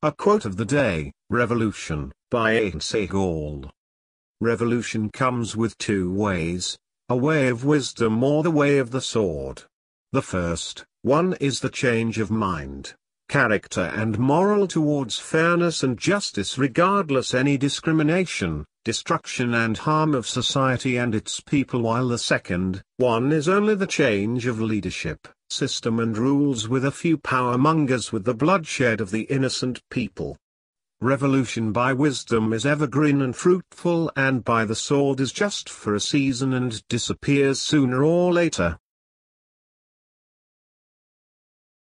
A quote of the day, Revolution, by Ehsan Sehgal. Revolution comes with two ways, a way of wisdom or the way of the sword. The first, one is the change of mind, character and moral towards fairness and justice regardless any discrimination, destruction and harm of society and its people while the second, one is only the change of leadership, system and rules with a few power mongers with the bloodshed of the innocent people. Revolution by wisdom is evergreen and fruitful and by the sword is just for a season and disappears sooner or later.